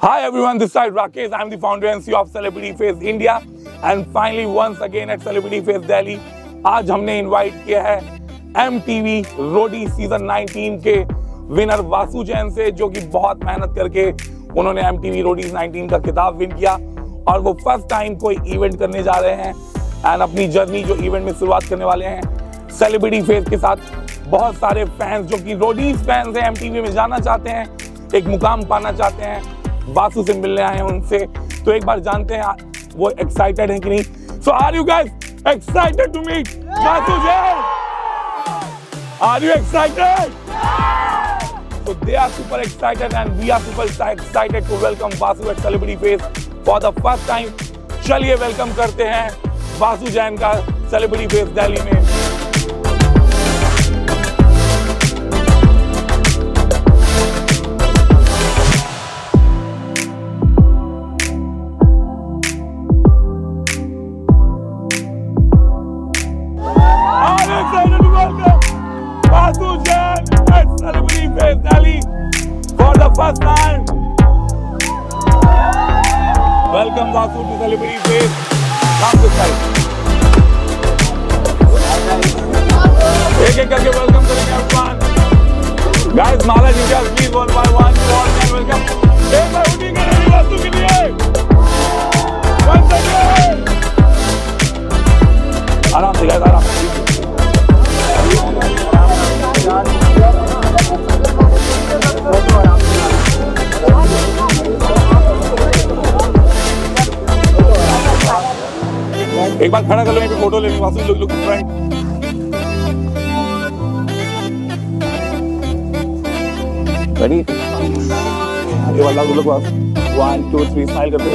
Hi everyone, this side Rakesh. I'm the founder and CEO of Celebrity Face India and finally once again at Celebrity Face Delhi. आज हमने invite किया है M TV रोडी season 19 के winner Vasu Jain से जो कि बहुत मेहनत करके उन्होंने एम टीवी रोडीज 19 का किताब विन किया और वो फ़र्स्ट टाइम कोई इवेंट करने जा रहे हैं एंड अपनी जर्नी जो इवेंट में शुरुआत करने वाले हैं सेलिब्रिटी फेस के साथ बहुत सारे फैंस जो कि रोडीज फैंस हैं एमटीवी में जाना चाहते हैं एक मुकाम पाना चाहते हैं बासु से मिलने आए हैं उनसे। तो एक बार जानते हैं, वो एक्साइटेड हैं कि नहीं? So are you guys excited to meet Basu Jain are you excited So, they are super excited and we are super excited to welcome Vasu at Celebrity Face for the first time. चलिए welcome करते हैं वासु जैन का celebrity face Delhi में। Celebrity Face Delhi for the first time? Welcome Vasu to Celebrity Face. Come side. एक एक करके welcome करेंगे everyone. Guys, Mala ji please one by one. You all can welcome. एक बार उठी करेंगे वासु के लिए. Once again. आराम से guys, आराम से. एक बार खड़ा कर लो फ़ोटो ले Vasu look look friend ready ये वाला look Vasu one two three smile करते